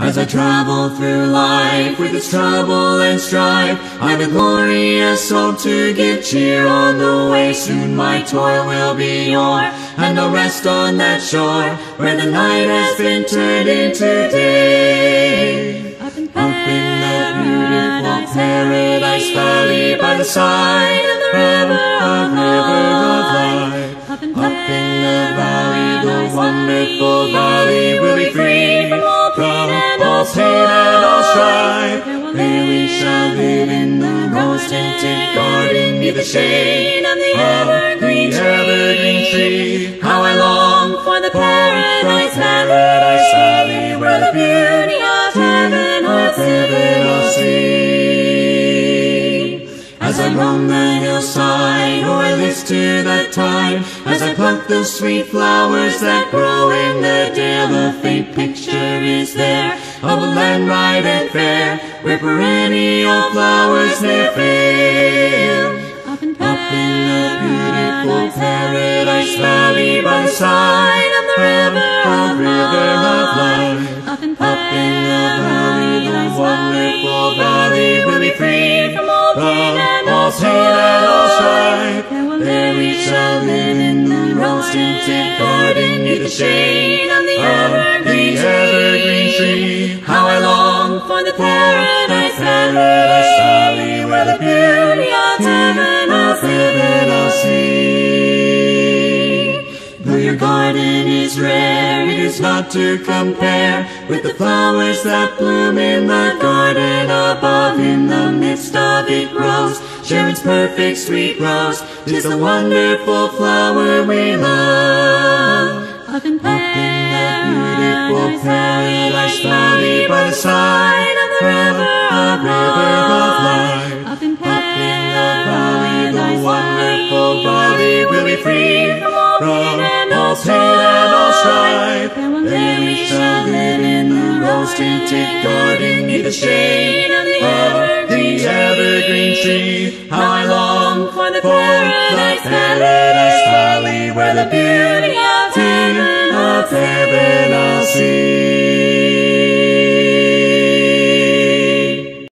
As I travel through life with its trouble and strife, I've a glorious hope to give cheer on the way. Soon my toil will be o'er, and I'll rest on that shore where the night has been turned into day. Up in Up in the beautiful paradise, paradise valley by the side of the river of There we shall live in the rose-tinted garden neath the shade of the of evergreen the evergreen tree. How I long for the paradise valley, where the beauty of heaven I'll heaven I'll see. see. As I roam the hillside, oh, I list to the time. As I pluck the sweet flowers that grow in the dale, a faint picture bright and fair, where perennial flowers never fail. Up in Up in the beautiful paradise valley by the side of the river of river of life. Up in Up in the valley, the wonderful valley will be free from all pain and all pain and all strife. There we shall live in the rose-tinted garden near the shade of the evergreen tree. Paradise valley, valley where the beauty of heaven of heaven I'll see. Though your garden is rare, it is not to compare with the flowers that bloom in the garden above. In the midst of it grows Sharon's perfect sweet rose. Tis the wonderful flower we love. Up in Up in the beautiful paradise valley by the side of the river of river of life. Up in Up in the valley, the wonderful valley will be free from all pain and all strife. There we shall live in the rose-tinted garden neath the shade of the evergreen evergreen tree. How I long for the paradise paradise valley where the beauty of heaven of heaven.